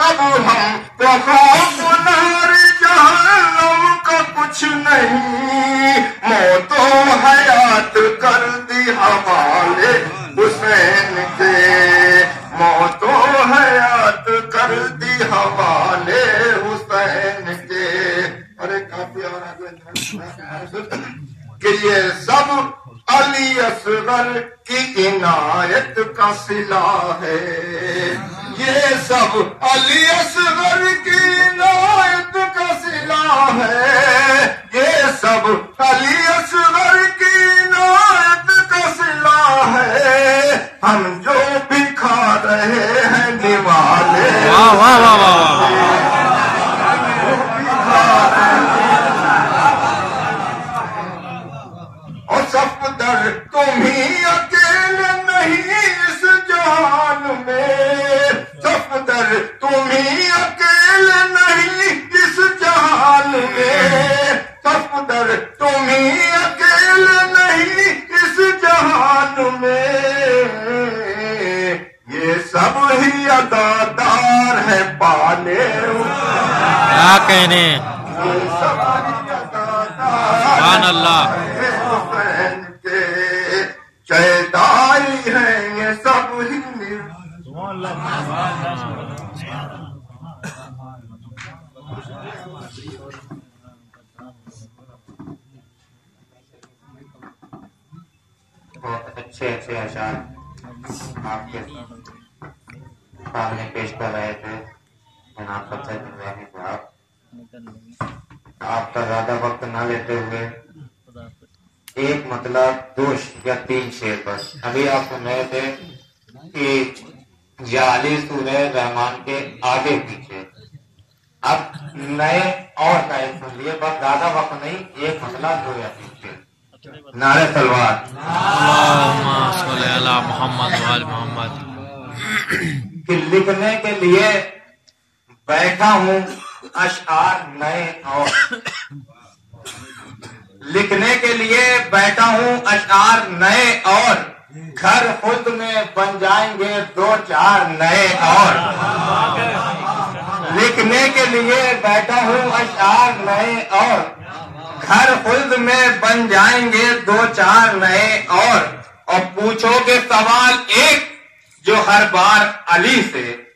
اب خوف نار جہنم کا کچھ نہیں موت و حیات کر دی حوالے حسین کے موت و حیات کر دی حوالے حسین کے ارے کافی اور آگے کہ یہ سب علی اصغر کی عنایت کا سلا ہے یہ سب علی اصغر کی عنایت کا سلا ہے۔ یہ سب علی اصغر کی عنایت کا سلا ہے۔ ہم جو بھی کھا رہے ہیں دیوالے۔ واہ واہ واہ واہ تم ہی اکیلے نہیں اس جہان میں۔ تمہیں اکیلے نہیں اس جہان میں۔ کفدر در اکیلے نہیں اس جہان میں۔ یہ سب ہی ادادار ہے پالے کیا کہنے یہ سب ہی ادادار سبحان اللہ حسین کے چیدائی ہیں یہ سب ہی بہت اچھے اچھے اشعار آپ کے سامنے پیش کر رہے تھے، جناب فتح دنیاوی صاحب۔ آپ کا زیادہ وقت نہ لیتے ہوئے ایک مطلب دو یا تین شیر بس۔ ابھی آپ سن رہے تھے کہ جعلی سورہ رحمان کے آگے پیچھے۔ اب نئے اور نئے سن لیے بس زیادہ وقت نہیں ایک مطلب دو یا تین شیر نعرے سلوار محمد محمد۔ کہ لکھنے کے لیے بیٹھا ہوں اشعار نئے اور۔ لکھنے کے لیے بیٹھا ہوں اشعار نئے اور۔ گھر خود میں بن جائیں گے دو چار نئے اور۔ لکھنے کے لیے بیٹھا ہوں اشعار نئے اور۔ گھر خود میں بن جائیں گے دو چار نئے اور۔ اور پوچھو گے سوال ایک جو ہر بار علی سے۔